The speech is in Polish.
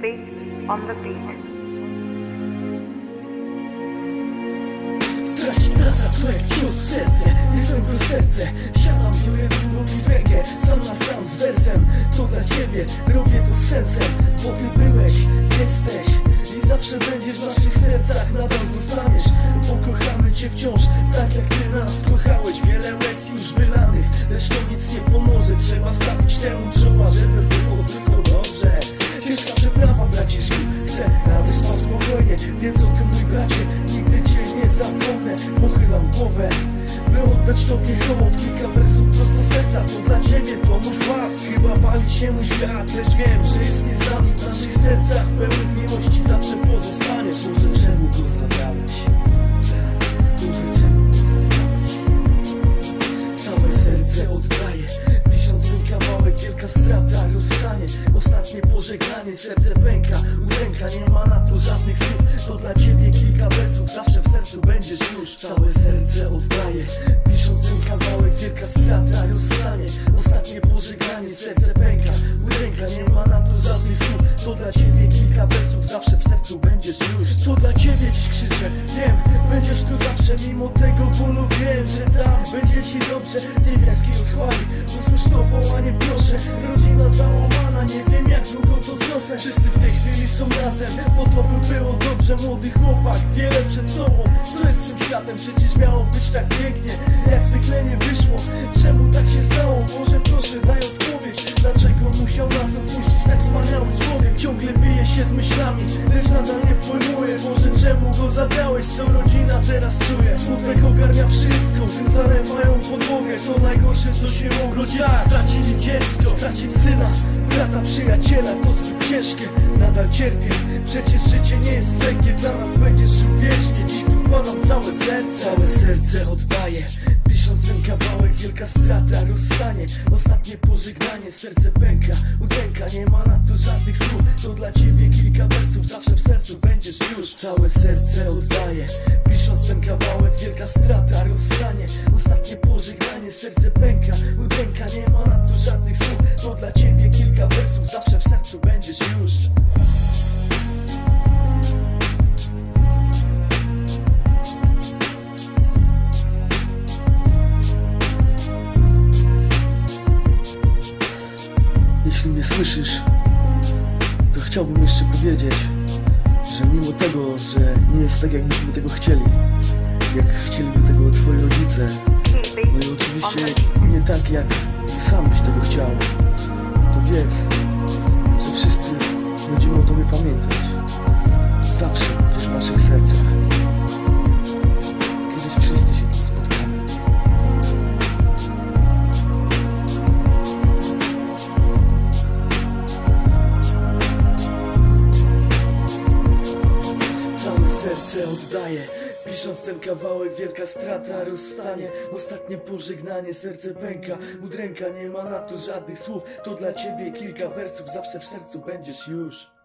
beat on the beat. W serce. Jestem w rozterce Siadam, biorę drugą rękę. Sam na sam z wersem. To dla ciebie, robię to z sensem. Bo ty byłeś, jesteś I zawsze będziesz w naszych sercach. Nadal zostaniesz. Bo kochamy cię wciąż Tak jak ty nas kochałeś. Wiele łez już wylanych Lecz to nic nie pomoże. Trzeba stawić temu Więc o tym mój bracie Nigdy cię nie zapomnę. Pochylam głowę By oddać tobie hołd. Kilka wersów prosto serca To dla ciebie pomóż łap Chyba wali się mój świat Lecz wiem, że jest nie z nami W naszych sercach. Pełnych miłości Zawsze pozostaniesz. Może czemu go zabrałeś? Może czemu go zabrałeś? Całe serce oddaję. Pisząc ten kawałek, wielka strata, rozstanie. Ostatnie pożegnanie, serce pęka. Udręka, nie ma na to żadnych słów. To dla ciebie kilka wersów, zawsze w sercu będziesz już. Całe serce oddaję strata, rozstanie Ostatnie pożegnanie, serce pęka. Udręka, nie ma na to żadnych słów. To dla ciebie kilka wersów, zawsze w sercu będziesz już. To dla ciebie dziś krzyczę, wiem, będziesz tu zawsze Mimo tego bólu wiem, że tam będzie ci dobrze. Niebieskiej odchłani, usłysz to wołanie proszę. Rodzina załamana, nie wiem jak długo to zniosę. Wszyscy w tej chwili są razem, po to by było dobrze Młody chłopak, wiele przed sobą. Co jest z tym światem? Przecież miało być tak pięknie Jak zwykle nie wyszło, czemu tak się stało? Boże proszę daj odpowiedź Dlaczego musiał nas opuścić tak wspaniały człowiek? Ciągle bije się z myślami, lecz nadal nie pojmuję Boże czemu go zabrałeś? Co rodzina teraz czuje? Smutek ogarnia wszystko, tym zalewają podłogę. To najgorsze co się mogło Rodzice stracili dziecko, stracić syna Brata, przyjaciela to zbyt ciężkie. Nadal cierpię, przecież życie nie jest lekkie. Dla nas będziesz żył wiecznie. Dziś tu wkładam całe serce. Całe serce oddaję Pisząc ten kawałek, wielka strata, rozstanie Ostatnie pożegnanie, serce pęka Udręka, nie ma na to żadnych słów. To dla ciebie kilka wersów, zawsze w sercu będziesz już. Całe serce oddaję Pisząc ten kawałek, wielka strata, rozstanie Ostatnie pożegnanie, serce pęka Jeśli mnie słyszysz, to chciałbym jeszcze powiedzieć, że mimo tego, że nie jest tak, jakbyśmy tego chcieli, jak chcieliby tego twoi rodzice, no i oczywiście nie tak, jak sam byś tego chciał, to wiedz, że wszyscy będziemy o tobie pamiętać. Zawsze będziesz w naszych sercach. Serce oddaję Pisząc ten kawałek, wielka strata, rozstanie. Ostatnie pożegnanie, serce pęka Udręka, nie ma na to żadnych słów. To dla ciebie kilka wersów, zawsze w sercu będziesz już